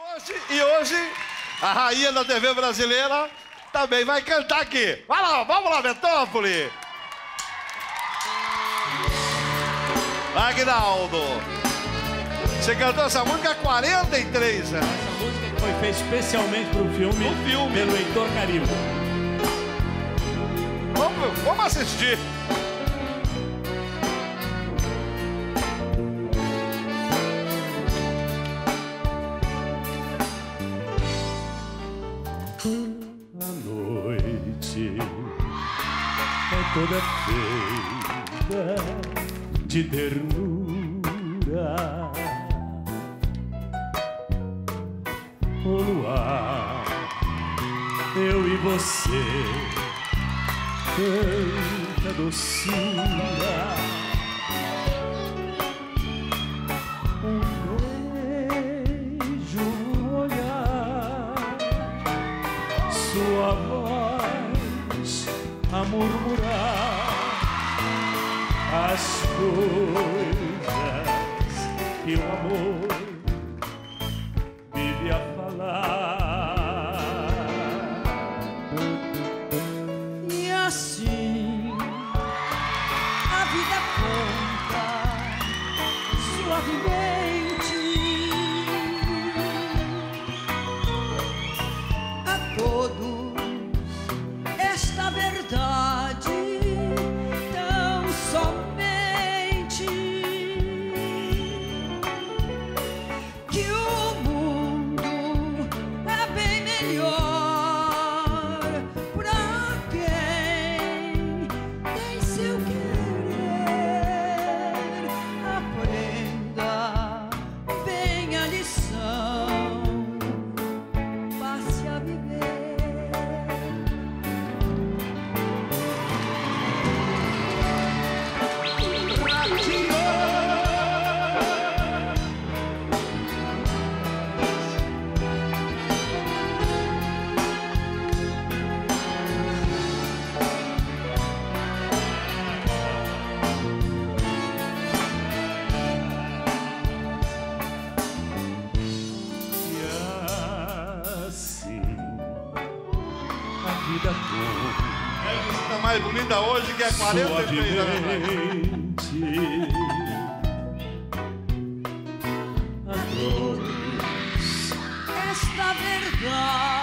hoje, e hoje, a rainha da TV brasileira também vai cantar aqui. Vai lá, vamos lá, Metrópole! Agnaldo, você cantou essa música há 43 anos. Essa música foi feita especialmente para o filme, filme. pelo Heitor Caribo. Vamos, vamos assistir. Toda feita de ternura. O luar, eu e você, tanta doçura. A murmurar as coisas que o amor vive a falar. E assim a vida conta suavemente a vida toda. É Você tá mais bonita hoje que é 43 anos atrás. Esta verdade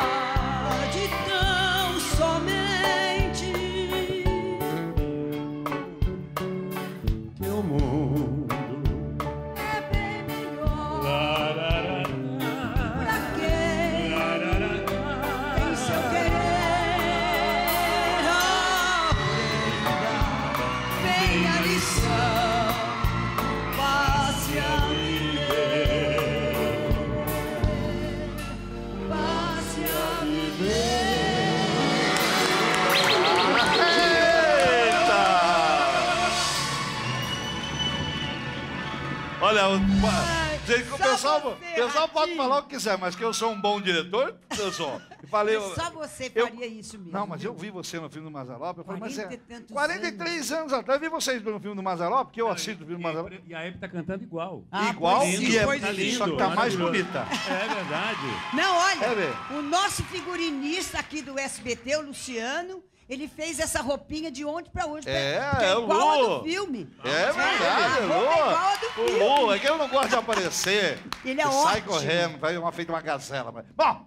Olha, o, pessoal, você, pessoal pode falar o que quiser, mas que eu sou um bom diretor, eu sou. E falei, eu- Só você eu- faria isso mesmo. Não, mas eu vi você no filme do Mazarop. Eu falei, mas é. 40 e tantos 43 anos atrás. Eu vi vocês no filme do Mazarop, que eu assisto o filme do Mazarop. E a Hebe tá cantando igual. Ah, Igual e sim, é, tá lindo, só que tá mais bonita. É verdade. Não, olha, É, o nosso figurinista aqui do SBT, o Luciano, ele fez essa roupinha de ontem pra hoje. É, é é o igual a Lu. do filme. É verdade, a roupa é igual a do filme. O Lu, é que ele não gosta de aparecer. Ele é sai ótimo. correndo, vai uma feita uma gazela. Mas... Bom,